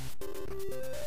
Yeah.